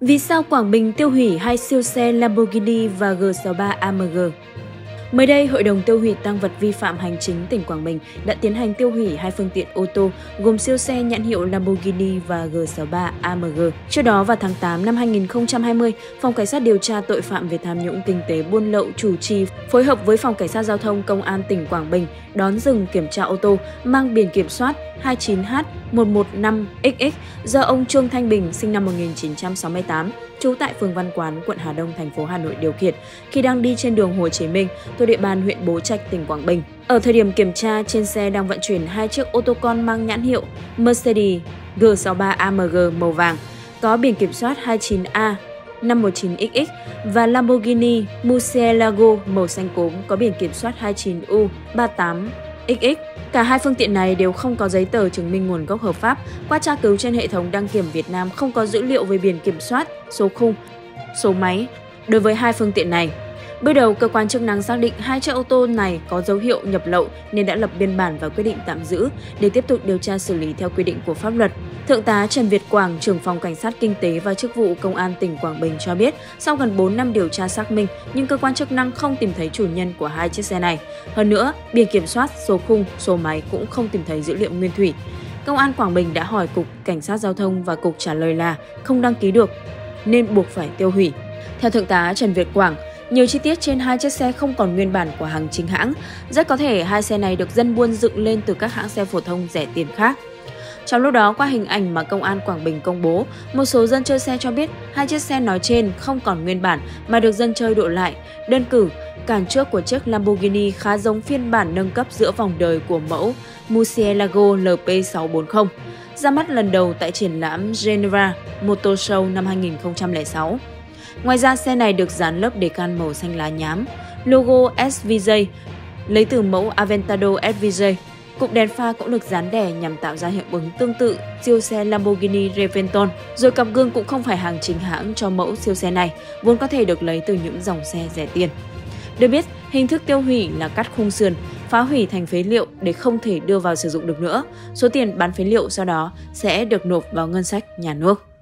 Vì sao Quảng Bình tiêu hủy hai siêu xe Lamborghini và G63 AMG? Mới đây, Hội đồng tiêu hủy tăng vật vi phạm hành chính tỉnh Quảng Bình đã tiến hành tiêu hủy hai phương tiện ô tô gồm siêu xe nhãn hiệu Lamborghini và G63 AMG. Trước đó vào tháng 8 năm 2020, Phòng Cảnh sát điều tra tội phạm về tham nhũng kinh tế buôn lậu chủ trì phối hợp với Phòng Cảnh sát giao thông Công an tỉnh Quảng Bình đón dừng kiểm tra ô tô mang biển kiểm soát 29H115XX do ông Trương Thanh Bình sinh năm 1968 trú tại phường Văn Quán, quận Hà Đông, thành phố Hà Nội điều khiển khi đang đi trên đường Hồ Chí Minh thuộc địa bàn huyện Bố Trạch, tỉnh Quảng Bình. Ở thời điểm kiểm tra, trên xe đang vận chuyển hai chiếc ô tô con mang nhãn hiệu Mercedes G63 AMG màu vàng, có biển kiểm soát 29A 519XX và Lamborghini Murcielago màu xanh cốm có biển kiểm soát 29U38XX. Cả hai phương tiện này đều không có giấy tờ chứng minh nguồn gốc hợp pháp. Qua tra cứu trên hệ thống đăng kiểm Việt Nam không có dữ liệu về biển kiểm soát, số khung, số máy. Đối với hai phương tiện này, Bước đầu, cơ quan chức năng xác định hai chiếc ô tô này có dấu hiệu nhập lậu nên đã lập biên bản và quyết định tạm giữ để tiếp tục điều tra xử lý theo quy định của pháp luật. Thượng tá Trần Việt Quảng, trưởng phòng cảnh sát kinh tế và chức vụ công an tỉnh Quảng Bình cho biết, sau gần 4 năm điều tra xác minh, nhưng cơ quan chức năng không tìm thấy chủ nhân của hai chiếc xe này. Hơn nữa, biển kiểm soát, số khung, số máy cũng không tìm thấy dữ liệu nguyên thủy. Công an Quảng Bình đã hỏi Cục Cảnh sát Giao thông và Cục trả lời là không đăng ký được, nên buộc phải tiêu hủy. Theo Thượng tá Trần Việt Quảng, nhiều chi tiết trên hai chiếc xe không còn nguyên bản của hàng chính hãng. Rất có thể hai xe này được dân buôn dựng lên từ các hãng xe phổ thông rẻ tiền khác. Trong lúc đó, qua hình ảnh mà Công an Quảng Bình công bố, một số dân chơi xe cho biết hai chiếc xe nói trên không còn nguyên bản mà được dân chơi độ lại. Đơn cử, cản trước của chiếc Lamborghini khá giống phiên bản nâng cấp giữa vòng đời của mẫu Murcielago LP640, ra mắt lần đầu tại triển lãm Geneva Motor Show năm 2006. Ngoài ra, xe này được dán lớp đề can màu xanh lá nhám, logo SVJ lấy từ mẫu Aventador SVJ. Cụm đèn pha cũng được dán đè nhằm tạo ra hiệu ứng tương tự siêu xe Lamborghini Reventon. Rồi cặp gương cũng không phải hàng chính hãng cho mẫu siêu xe này, vốn có thể được lấy từ những dòng xe rẻ tiền. Được biết, hình thức tiêu hủy là cắt khung sườn, phá hủy thành phế liệu để không thể đưa vào sử dụng được nữa. Số tiền bán phế liệu sau đó sẽ được nộp vào ngân sách nhà nước.